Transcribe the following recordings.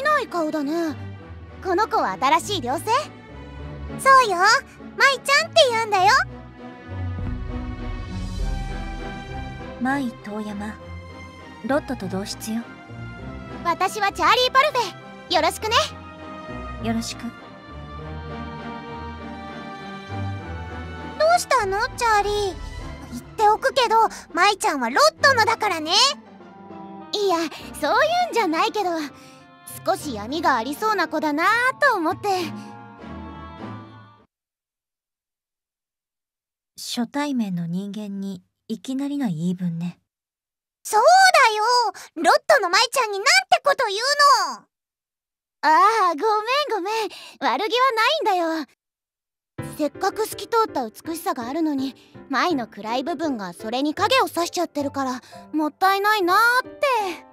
見ない顔だね。この子は新しい寮生そうよ。舞ちゃんって言うんだよ。舞遠山。ロットと同室よ。私はチャーリー・パルフェ。よろしくね。よろしく。どうしたの？チャーリー。言っておくけど舞ちゃんはロットのだからね。いやそういうんじゃないけど少し闇がありそうな子だなと思って。初対面の人間にいきなりな言い分ね。そうだよ！ロットの舞ちゃんになんてこと言うの！ああごめんごめん。悪気はないんだよ。せっかく透き通った美しさがあるのに舞の暗い部分がそれに影を差しちゃってるからもったいないなーって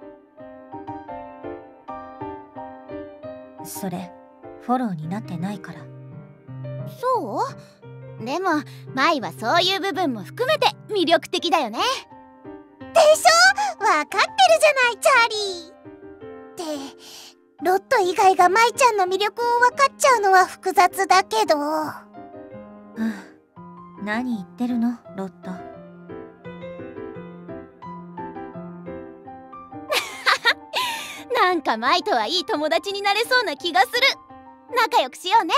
それフォローになってないから。そう？でも舞はそういう部分も含めて魅力的だよね。でしょ？わかってるじゃないチャーリー。ってロット以外が舞ちゃんの魅力を分かっちゃうのは複雑だけど。何言ってるのロットなんか舞とはいい友達になれそうな気がする。仲良くしようね。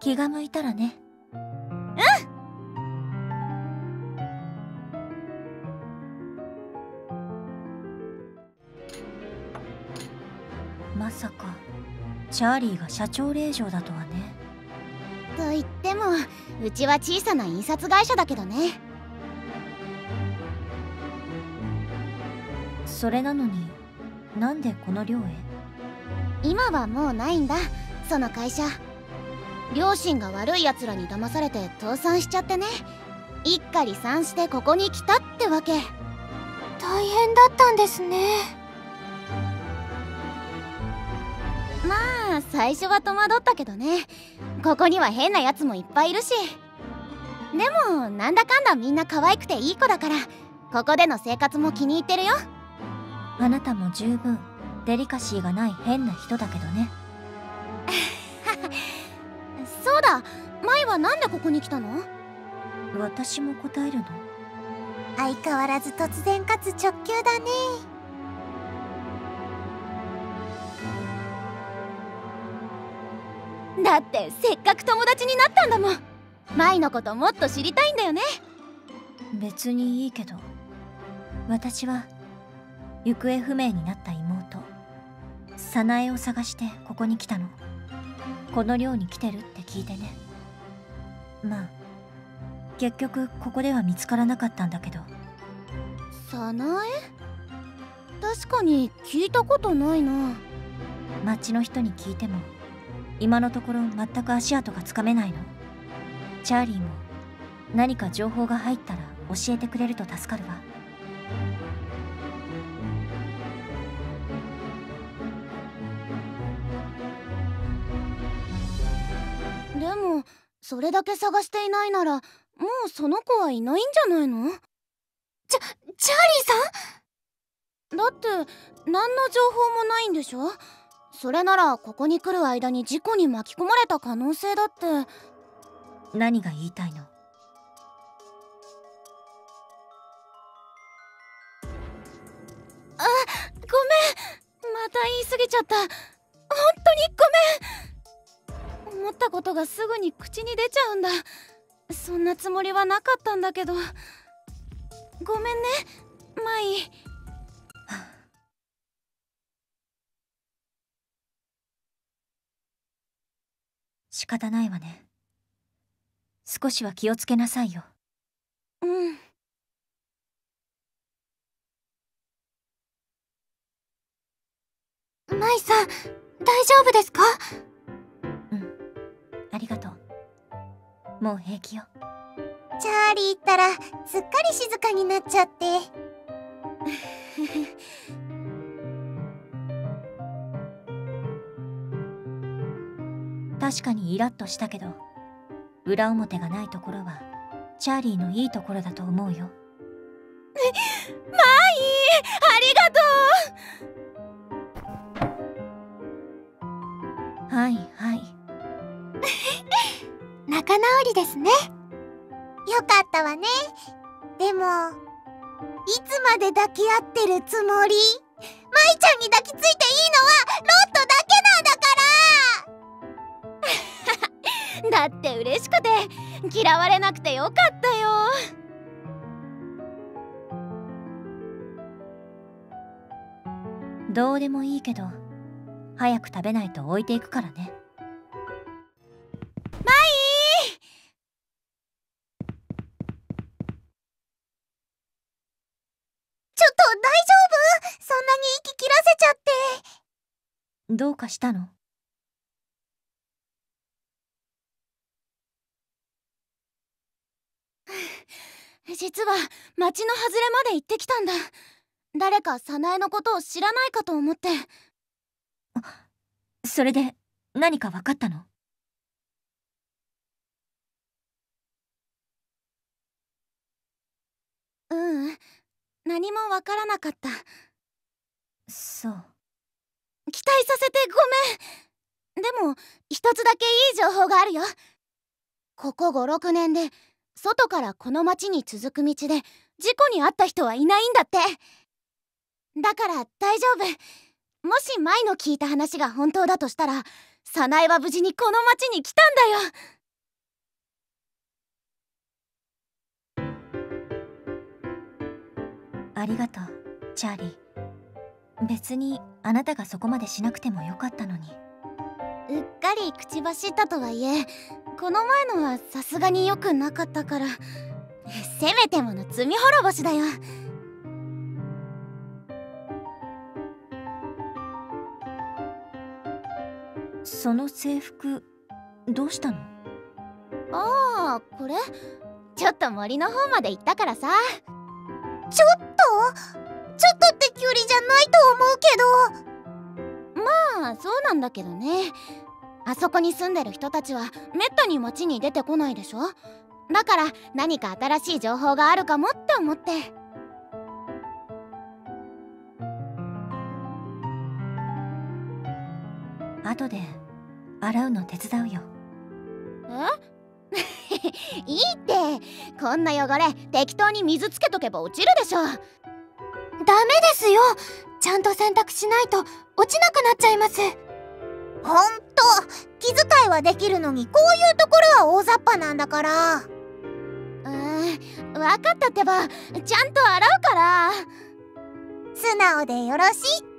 気が向いたらね。うん。まさかチャーリーが社長令嬢だとはね。と言ってもうちは小さな印刷会社だけどねそれなのになんでこの寮へ？今はもうないんだ。その会社。両親が悪い奴らに騙されて倒産しちゃってね。一家離散してここに来たってわけ。大変だったんですね。まあ最初は戸惑ったけどね。ここには変なやつもいっぱいいるし。でもなんだかんだみんな可愛くていい子だからここでの生活も気に入ってるよあなたも十分デリカシーがない変な人だけどね。そうだ。舞はなんでここに来たの？私も答えるの？相変わらず突然かつ直球だね。だってせっかく友達になったんだもん。舞のこともっと知りたいんだよね。別にいいけど。私は行方不明になった妹。早苗を探してここに来たの。この寮に来てるって聞いてね。まあ結局ここでは見つからなかったんだけど。早苗？確かに聞いたことないな。町の人に聞いても今のところ全く足跡がつかめないの。チャーリーも何か情報が入ったら教えてくれると助かるわそれだけ探していないならもうその子はいないんじゃないの？チャチャーリーさん？だって何の情報もないんでしょ？それならここに来る間に事故に巻き込まれた可能性だって。何が言いたいの？あごめん。また言い過ぎちゃった。本当にごめん思ったことがすぐに口に出ちゃうんだ。そんなつもりはなかったんだけど。ごめんね。マイ 仕方ないわね。少しは気をつけなさいよ。うん。舞さん大丈夫ですか？りがとう。もう平気よ。チャーリーったらすっかり静かになっちゃって。確かにイラッとしたけど裏表がないところはチャーリーのいいところだと思うよ。マイありがとう。はいはい。仲直りですね。よかったわね。でもいつまで抱き合ってるつもり？舞ちゃんに抱きついていいのはロットだけなんだから！だって嬉しくて嫌われなくてよかったよ。どうでもいいけど早く食べないと置いていくからね。どうかしたの？実は町の外れまで行ってきたんだ。誰か早苗のことを知らないかと思って。それで何か分かったの？ううん何も分からなかった。そう期待させてごめん。でも一つだけいい情報があるよ。ここ56年で外からこの町に続く道で事故に遭った人はいないんだって。だから大丈夫。もし舞の聞いた話が本当だとしたら早苗は無事にこの町に来たんだよ。ありがとうチャーリー。別にあなたがそこまでしなくてもよかったのに。うっかり口走ったとはいえこの前のはさすがに良くなかったからせめてもの罪滅ぼしだよ。その制服どうしたの？ああこれちょっと森の方まで行ったからさ。ちょっと？ちょっと距離じゃないと思うけど。まあそうなんだけどね。あそこに住んでる人たちはめったに街に出てこないでしょ。だから何か新しい情報があるかもって思って。後で洗うの手伝うよ。え？いいって。こんな汚れ適当に水つけとけば落ちるでしょダメですよ。ちゃんと洗濯しないと落ちなくなっちゃいます。ほんと気遣いはできるのにこういうところは大雑把なんだから。うーん分かったってばちゃんと洗うから。素直でよろしい